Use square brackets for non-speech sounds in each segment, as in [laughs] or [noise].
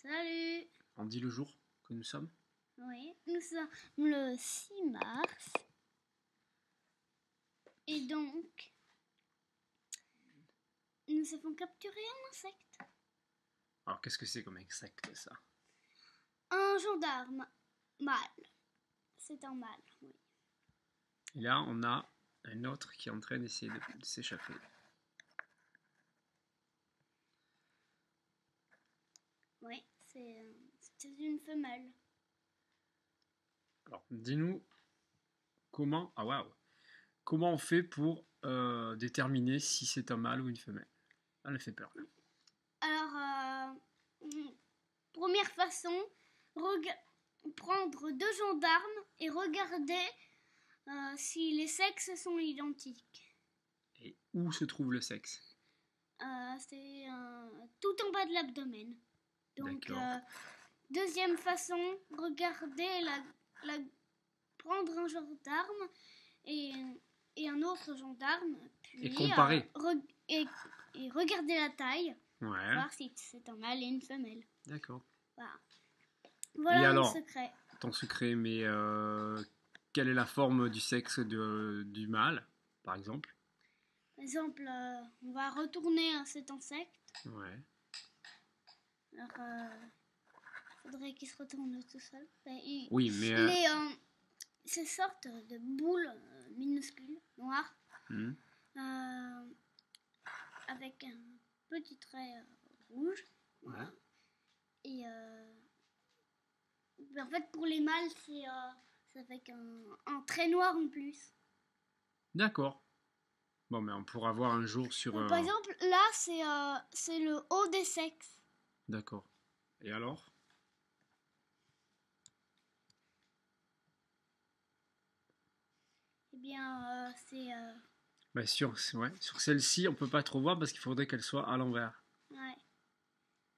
Salut On dit le jour que nous sommes Oui, nous sommes le 6 mars. Et donc, nous avons capturé un insecte. Alors qu'est-ce que c'est comme insecte ça? Un gendarme mâle. C'est un mâle, oui. Et là on a un autre qui est en train d'essayer de, de s'échapper. Oui, c'est euh, une femelle. Alors dis-nous comment ah waouh comment on fait pour euh, déterminer si c'est un mâle ou une femelle? Elle fait peur. Alors, euh, mm, première façon, prendre deux gendarmes et regarder euh, si les sexes sont identiques. Et où se trouve le sexe? C'est tout en bas de l'abdomen. Donc, euh, deuxième façon, regarder la, la- prendre un gendarme et, et un autre gendarme, puis Et comparer. euh, re- et, et regarder la taille, Ouais. voir si c'est un mâle et une femelle. D'accord. Voilà. Voilà Et mon alors secret. Ton secret, mais euh, quelle est la forme du sexe de- du mâle, par exemple? Par exemple, on va retourner à cet insecte. Ouais. Alors, euh, faudrait qu'il se retourne tout seul. Ben, il- Oui, mais euh, Les, euh, ces sortes de boules euh, minuscules, noires, hmm, euh, avec un petit trait euh, rouge. ouais. Et en fait, pour les mâles, c'est avec un, un trait noir en plus. D'accord. Bon, mais on pourra voir un jour sur. Donc, Par exemple, là, c'est euh, c'est le haut des sexes. D'accord. Et alors? Eh bien, euh, c'est. euh, bah, sur, ouais, sur celle-ci, on peut pas trop voir parce qu'il faudrait qu'elle soit à l'envers. ouais.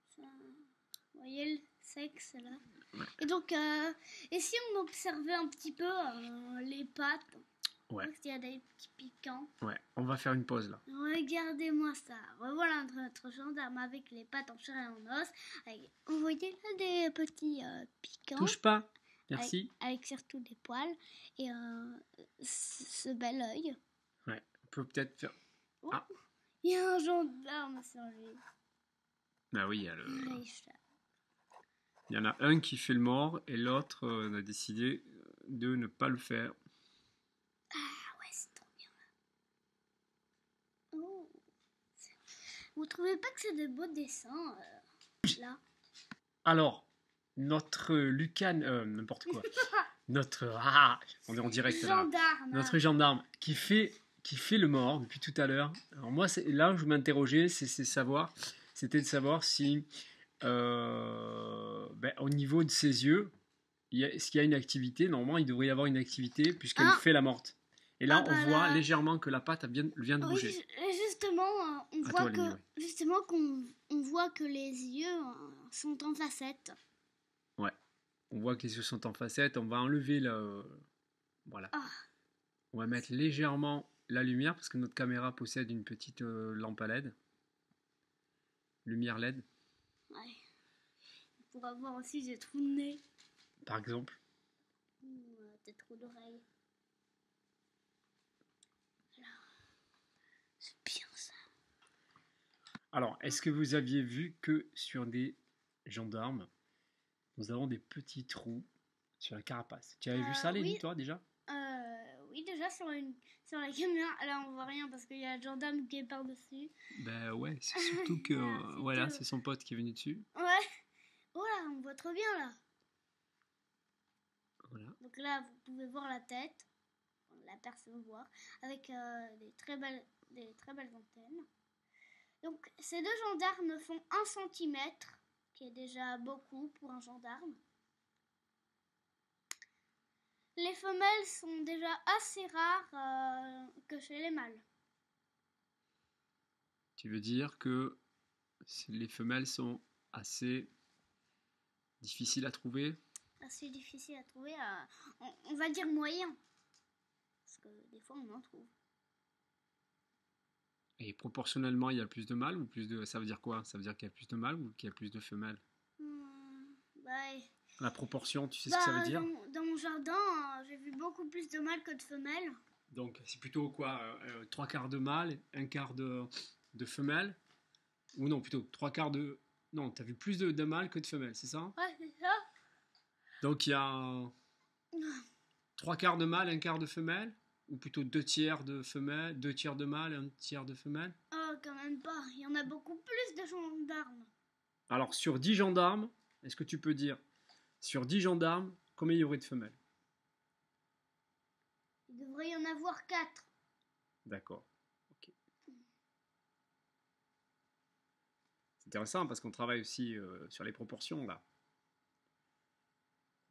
Ça- Vous voyez le sexe là? Ouais. Et donc, euh, et si on observait un petit peu euh, les pattes? Ouais. Parce qu'il y a des petits piquants? Ouais, on va faire une pause là. Regardez-moi ça. Revoilà notre gendarme avec les pattes en chair et en os. Avec, vous voyez là des petits euh, piquants? Touche pas. Merci. avec surtout des poils et euh, ce bel œil. Ouais. On peut peut-être faire. Il y a un gendarme sur lui. Ah oui, il y, a le- Richard. il y en a un qui fait le mort et l'autre euh, a décidé de ne pas le faire. Ah ouais, c'est trop bien là. Oh. C'est- Vous trouvez pas que c'est de beaux dessins euh, là Alors, notre Lucan, euh, n'importe quoi. [laughs] notre. Ah On est en direct là. Gendarme. Notre gendarme qui fait, qui fait le mort depuis tout à l'heure. Alors, moi, c'est- là je m'interrogeais, c'est savoir. C'était de savoir si. euh, ben, au niveau de ses yeux, il y a- est-ce qu'il y a une activité? Normalement, il devrait y avoir une activité puisqu'elle Ah. fait la morte. Et là, Ah, bah on voit là. légèrement que la patte vient, vient de Oui, bouger. justement, euh, on voit toi, que ouais. justement qu'on on voit que les yeux euh, sont en facettes. On voit que les yeux sont en facette. On va enlever le. Voilà. Ah. On va mettre légèrement la lumière parce que notre caméra possède une petite euh, lampe à LED. Lumière LED, Ouais. On pourra voir aussi des trous de nez par exemple. ou euh, des trous d'oreilles. Voilà. C'est bien ça. Alors, est-ce que vous aviez vu que sur des gendarmes, nous avons des petits trous sur la carapace? Tu avais Euh, vu ça, Lénie, oui. toi, déjà? Euh, oui, déjà sur, une, sur la caméra, là on voit rien parce qu'il y a le gendarme qui est par-dessus. Ben ouais, c'est [laughs] surtout que. Ah, euh, c'est voilà, son pote qui est venu dessus. Ouais. Voilà, on voit trop bien là. Voilà. Donc là, vous pouvez voir la tête, on l'apercevoir, avec euh, des, très belles, des très belles antennes. Donc ces deux gendarmes font 1 cm, qui est déjà beaucoup pour un gendarme. Les femelles sont déjà assez rares euh, que chez les mâles. Tu veux dire que les femelles sont assez difficiles à trouver? Assez difficile à trouver, euh, on, on va dire moyen. Parce que des fois on en trouve. Et proportionnellement, il y a plus de mâles ou plus de. Ça veut dire quoi? Ça veut dire qu'il y a plus de mâles ou qu'il y a plus de femelles? Hmm, Ouais. La proportion, tu sais ce que ça Bah, veut dire? dans, dans mon jardin, euh, j'ai vu beaucoup plus de mâles que de femelles. Donc, c'est plutôt quoi? Euh, euh, Trois quarts de mâle, un quart de, de femelle Ou non, plutôt trois quarts de. Non, tu as vu plus de, de mâles que de femelles, c'est ça? Ouais, c'est ça. Donc, il y a [laughs] trois quarts de mâle, un quart de femelle Ou plutôt deux tiers de femelle, deux tiers de mâle, un tiers de femelle Oh, quand même pas. Il y en a beaucoup plus de gendarmes. Alors, sur 10 gendarmes, est-ce que tu peux dire, sur 10 gendarmes, combien il y aurait de femelles? Il devrait y en avoir quatre. D'accord. Ok. C'est intéressant parce qu'on travaille aussi euh, sur les proportions là.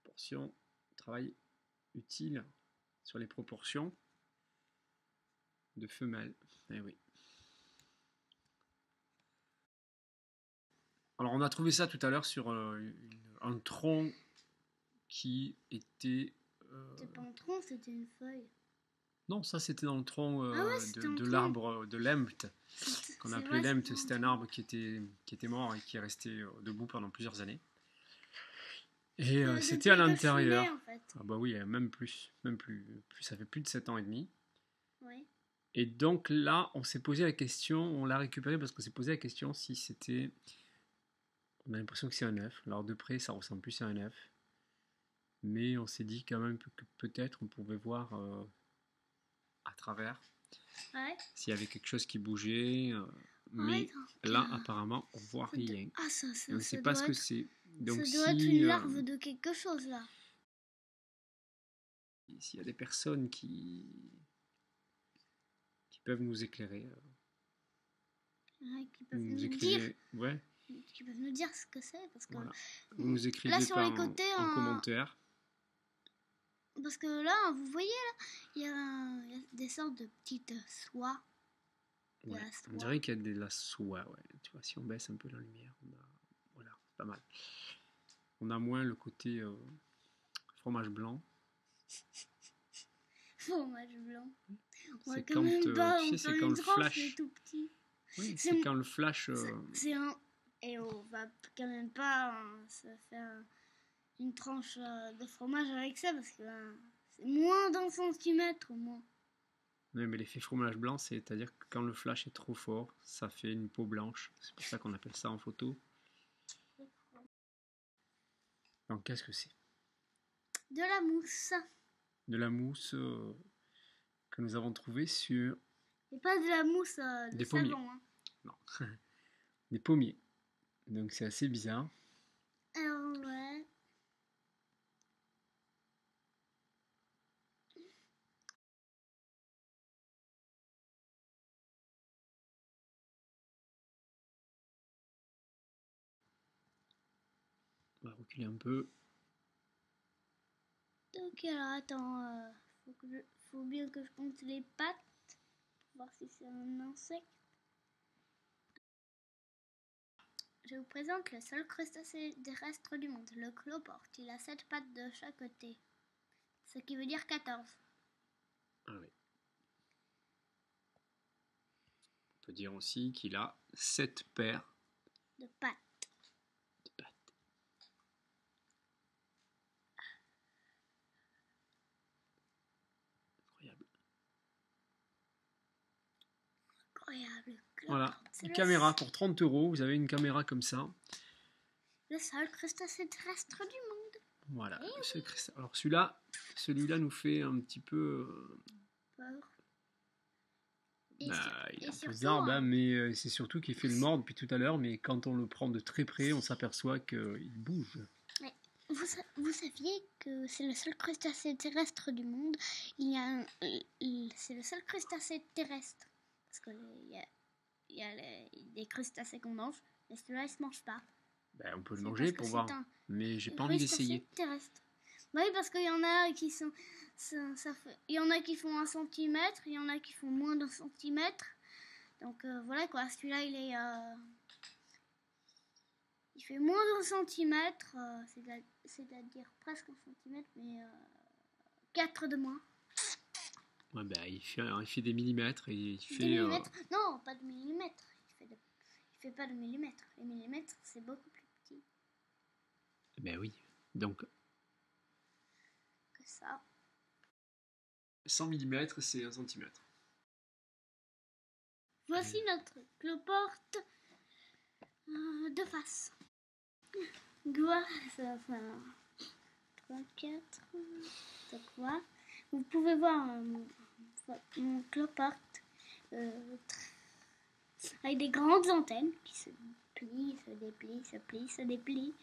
Proportions, travail utile sur les proportions de femelles. Eh oui. Alors on a trouvé ça tout à l'heure sur euh, une- un tronc qui était. euh, C'était pas un tronc, c'était une feuille. non, ça c'était dans le tronc euh, Ah ouais, de, c'était un de tronc. l'arbre de l'Empt, qu'on c'est appelait vrai, l'Empt. c'était un arbre qui était, qui était mort et qui est resté euh, debout pendant plusieurs années. Et euh, Euh, c'était à depuis l'intérieur. en fait. Ah bah oui, même plus, même plus, plus. Ça fait plus de 7 ans et demi. Ouais. Et donc là, on s'est posé la question, on l'a récupéré parce qu'on s'est posé la question si c'était. On a l'impression que c'est un œuf. Alors de près, ça ressemble plus à un œuf. Mais on s'est dit quand même que peut-être on pouvait voir euh, à travers Ouais. s'il y avait quelque chose qui bougeait. euh, mais Ouais, donc, là, euh, apparemment, on voit rien. Ah, ça, ça, Et on ne sait pas ce que être- c'est. Donc ça doit être si, une euh, larve de quelque chose là. s'il y a des personnes qui peuvent nous éclairer, euh, Ouais, qui peuvent nous nous dire, écrivez, ouais, qui peuvent nous dire ce que c'est parce que voilà. Vous nous écrivez Là, sur les côtés, en, en en- commentaire. parce que là, vous voyez il y, y a des sortes de petites soies. de Ouais. la On soie. dirait qu'il y a de la soie, ouais. Tu vois, si on baisse un peu la lumière, on a... voilà, pas mal. On a moins le côté euh, fromage blanc. [laughs] Fromage blanc. On C'est quand même pas tu sais, c'est quand le flash. c'est tout petit. Oui, C'est quand le flash. C'est- C'est un. Et on va quand même pas hein, se faire une tranche euh, de fromage avec ça parce que euh, c'est moins d'un centimètre au moins. Oui, mais l'effet fromage blanc, c'est-à-dire que quand le flash est trop fort, ça fait une peau blanche. C'est pour ça qu'on appelle ça en photo. Donc, qu'est-ce que c'est? De la mousse. De la mousse euh, que nous avons trouvée sur Et pas de la mousse euh, de Des pommiers. savon. hein. non, [laughs] des pommiers. Donc, c'est assez bizarre. Alors ouais. On va reculer un peu. Ok alors attends. euh, faut, que je- faut bien que je compte les pattes. Pour voir si c'est un insecte. Je vous présente le seul crustacé terrestre du monde, le cloporte. Il a sept pattes de chaque côté. Ce qui veut dire 14. Ah oui. On peut dire aussi qu'il a sept paires De pattes. de pattes. Incroyable. Incroyable. Voilà, une caméra pour 30 euros. Vous avez une caméra comme ça. Le seul crustacé terrestre du monde. Voilà. Eh ce cristal. Alors celui-là, celui-là nous fait un petit peu. euh, Peur. Bah, il est un peu bizarre, hein, hein, mais euh, c'est surtout qu'il fait le mort depuis tout à l'heure. Mais quand on le prend de très près, on s'aperçoit qu'il bouge. Vous, vous saviez que c'est le seul crustacé terrestre du monde? Il y a un- c'est le seul crustacé terrestre. Parce que les- il y a, y a les- des crustacés qu'on mange, mais celui-là il se mange pas. Ben, on peut le manger pour voir. un Mais j'ai pas envie d'essayer. terrestre. Bah oui, parce qu'il y en a qui sont. Ça, ça fait, il y en a qui font un centimètre, il y en a qui font moins d'un centimètre. Donc euh, voilà quoi, celui-là il est. euh, il fait moins d'un centimètre, euh, c'est-à- c'est-à-dire presque un centimètre, mais 4 de moins. Ouais, ben, il, fait, il fait des millimètres et il Des fait. euh, Non, pas de millimètres. Il fait, de- il fait pas de millimètres. Les millimètres, c'est beaucoup plus petit. Ben oui. Donc que ça. 100 mm, c'est 1 cm. Voici notre cloporte euh, de face. Gloire, ça fait 3, 4, c'est quoi? Vous pouvez voir mon cloporte euh, avec des grandes antennes qui se plient, se déplient, se plient, se déplient.